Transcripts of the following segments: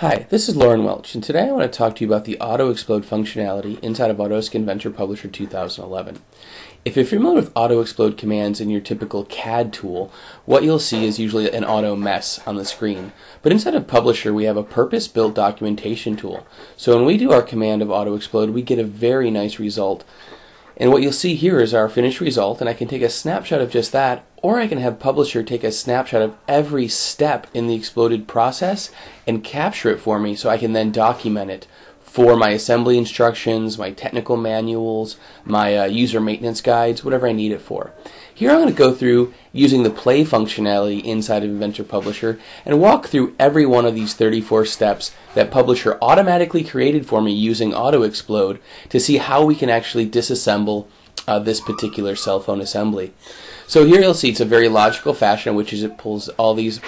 Hi, this is Lauren Welch, and today I want to talk to you about the Auto Explode functionality inside of Autodesk Inventor Publisher 2011. If you're familiar with Auto Explode commands in your typical CAD tool, what you'll see is usually an auto mess on the screen. But inside of Publisher, we have a purpose-built documentation tool. So when we do our command of Auto Explode, we get a very nice result and what you'll see here is our finished result, and I can take a snapshot of just that, or I can have Publisher take a snapshot of every step in the exploded process and capture it for me so I can then document it for my assembly instructions, my technical manuals, my uh, user maintenance guides, whatever I need it for. Here I'm going to go through using the play functionality inside of Inventor Publisher and walk through every one of these 34 steps that Publisher automatically created for me using Auto Explode to see how we can actually disassemble uh, this particular cell phone assembly. So here you'll see it's a very logical fashion, which is it pulls all these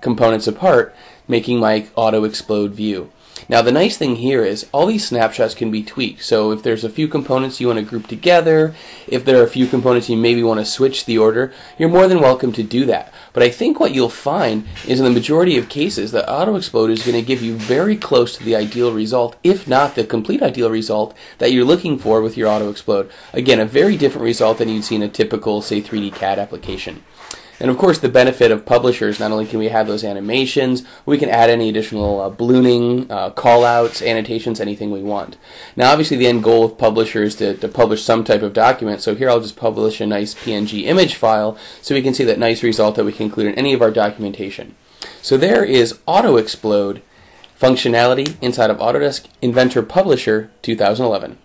components apart, making my Auto Explode view. Now the nice thing here is all these snapshots can be tweaked. So if there's a few components you want to group together, if there are a few components you maybe want to switch the order, you're more than welcome to do that. But I think what you'll find is in the majority of cases that Auto Explode is going to give you very close to the ideal result, if not the complete ideal result that you're looking for with your Auto Explode. Again, a very different result than you'd see in a typical, say, 3D CAD application. And of course, the benefit of publishers, not only can we have those animations, we can add any additional uh, ballooning, uh, callouts, annotations, anything we want. Now, obviously, the end goal of publishers is to, to publish some type of document. So here I'll just publish a nice PNG image file so we can see that nice result that we can include in any of our documentation. So there is Auto Explode functionality inside of Autodesk Inventor Publisher 2011.